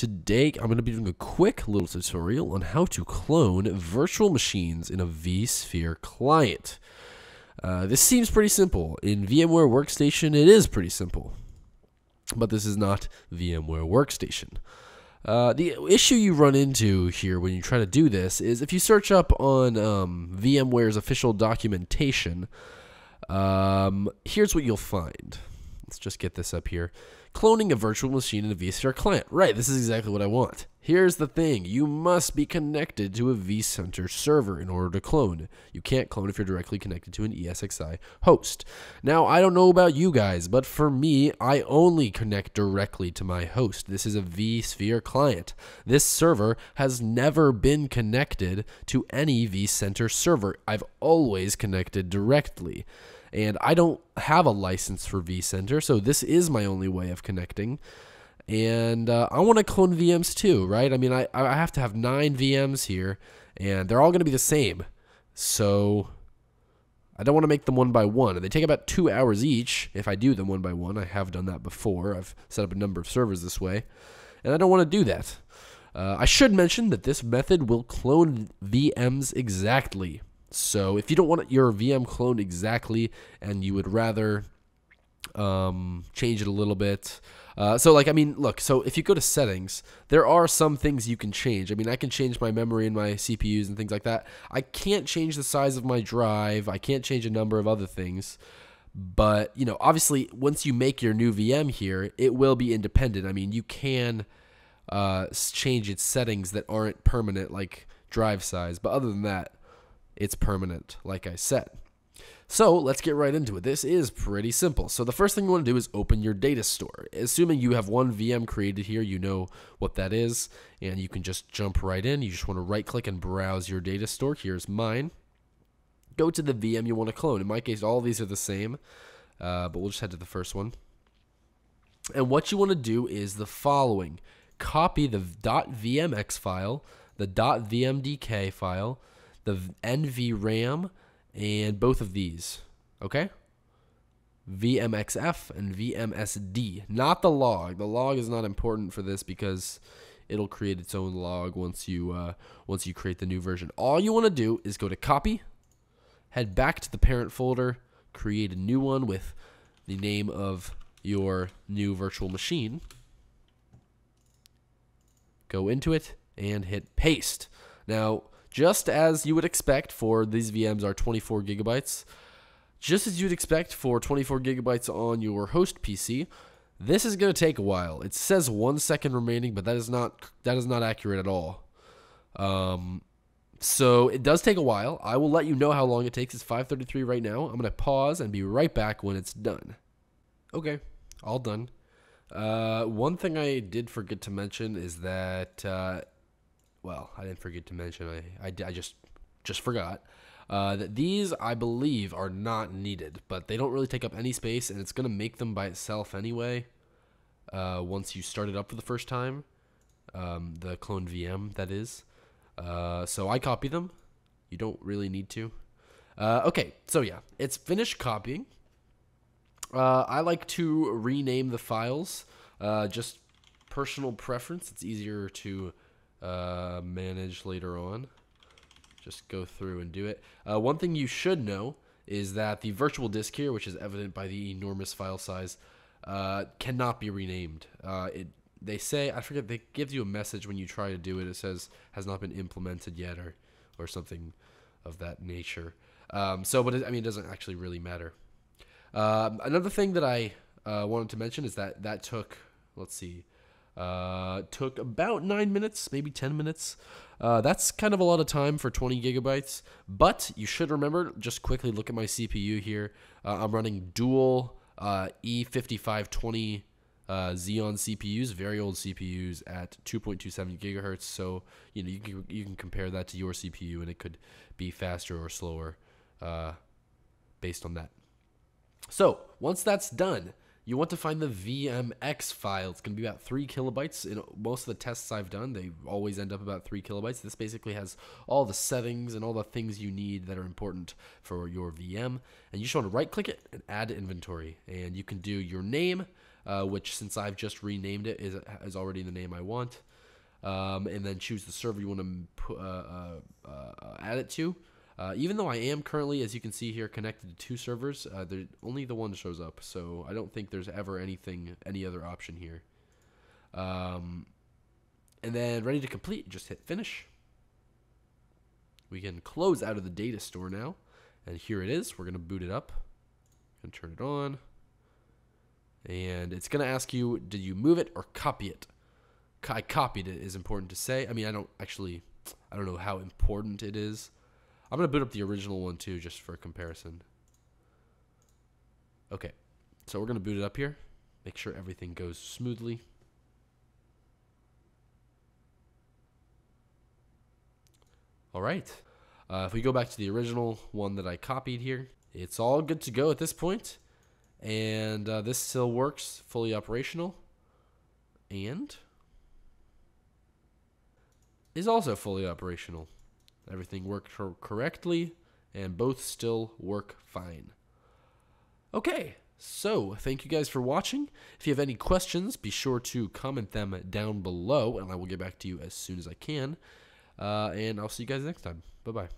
Today, I'm going to be doing a quick little tutorial on how to clone virtual machines in a vSphere client. Uh, this seems pretty simple. In VMware Workstation, it is pretty simple. But this is not VMware Workstation. Uh, the issue you run into here when you try to do this is if you search up on um, VMware's official documentation, um, here's what you'll find. Let's just get this up here. Cloning a virtual machine in a vSphere client. Right, this is exactly what I want. Here's the thing you must be connected to a vCenter server in order to clone. You can't clone if you're directly connected to an ESXi host. Now, I don't know about you guys, but for me, I only connect directly to my host. This is a vSphere client. This server has never been connected to any vCenter server. I've always connected directly and I don't have a license for vCenter, so this is my only way of connecting. And uh, I want to clone VMs too, right? I mean, I, I have to have nine VMs here, and they're all going to be the same. So I don't want to make them one by one. And they take about two hours each if I do them one by one. I have done that before. I've set up a number of servers this way. And I don't want to do that. Uh, I should mention that this method will clone VMs exactly. So if you don't want your VM cloned exactly and you would rather um, change it a little bit. Uh, so like I mean, look. So if you go to settings, there are some things you can change. I mean, I can change my memory and my CPUs and things like that. I can't change the size of my drive. I can't change a number of other things. But you know, obviously, once you make your new VM here, it will be independent. I mean, you can uh, change its settings that aren't permanent, like drive size. But other than that, it's permanent, like I said. So let's get right into it. This is pretty simple. So the first thing you want to do is open your data store. Assuming you have one VM created here, you know what that is, and you can just jump right in. You just want to right click and browse your data store. Here's mine. Go to the VM you want to clone. In my case, all these are the same, uh, but we'll just head to the first one. And what you want to do is the following. Copy the .vmx file, the .vmdk file, the NVRAM, and both of these. Okay? VMXF and VMSD, not the log. The log is not important for this because it'll create its own log once you uh, once you create the new version. All you want to do is go to copy, head back to the parent folder, create a new one with the name of your new virtual machine. Go into it and hit paste. Now, just as you would expect for these VMs are 24 gigabytes, just as you'd expect for 24 gigabytes on your host PC, this is going to take a while. It says one second remaining, but that is not that is not accurate at all. Um, so it does take a while. I will let you know how long it takes. It's 5:33 right now. I'm going to pause and be right back when it's done. Okay, all done. Uh, one thing I did forget to mention is that uh, well, I didn't forget to mention, I, I, I just just forgot uh, that these I believe are not needed, but they don't really take up any space, and it's gonna make them by itself anyway. Uh, once you start it up for the first time, um, the clone VM that is. Uh, so I copy them. You don't really need to. Uh, okay, so yeah, it's finished copying. Uh, I like to rename the files. Uh, just personal preference. It's easier to uh, manage later on. Just go through and do it. Uh, one thing you should know is that the virtual disk here, which is evident by the enormous file size, uh, cannot be renamed. Uh, it they say I forget they gives you a message when you try to do it. It says has not been implemented yet or or something of that nature. Um, so, but it, I mean, it doesn't actually really matter. Um, another thing that I uh, wanted to mention is that that took let's see uh, took about nine minutes, maybe 10 minutes. Uh, that's kind of a lot of time for 20 gigabytes, but you should remember just quickly look at my CPU here. Uh, I'm running dual uh, E5520 uh, Xeon CPUs, very old CPUs at 2.27 gigahertz. So you know you can you can compare that to your CPU, and it could be faster or slower uh, based on that. So once that's done, you want to find the VMX file. It's going to be about three kilobytes. In most of the tests I've done, they always end up about three kilobytes. This basically has all the settings and all the things you need that are important for your VM. And you just want to right click it and add to inventory. And you can do your name, uh, which since I've just renamed it is is already the name I want. Um, and then choose the server you want to uh, uh, uh, add it to. Uh, even though I am currently, as you can see here, connected to two servers, uh, only the one shows up. So I don't think there's ever anything, any other option here. Um, and then ready to complete, just hit finish. We can close out of the data store now. And here it is. We're going to boot it up. and turn it on. And it's going to ask you, did you move it or copy it? I copied it is important to say. I mean, I don't actually, I don't know how important it is. I'm going to boot up the original one too, just for comparison. Okay, so we're going to boot it up here. Make sure everything goes smoothly. All right. Uh, if we go back to the original one that I copied here, it's all good to go at this point. And uh, this still works, fully operational. And is also fully operational. Everything worked correctly, and both still work fine. Okay, so thank you guys for watching. If you have any questions, be sure to comment them down below, and I will get back to you as soon as I can. Uh, and I'll see you guys next time. Bye bye.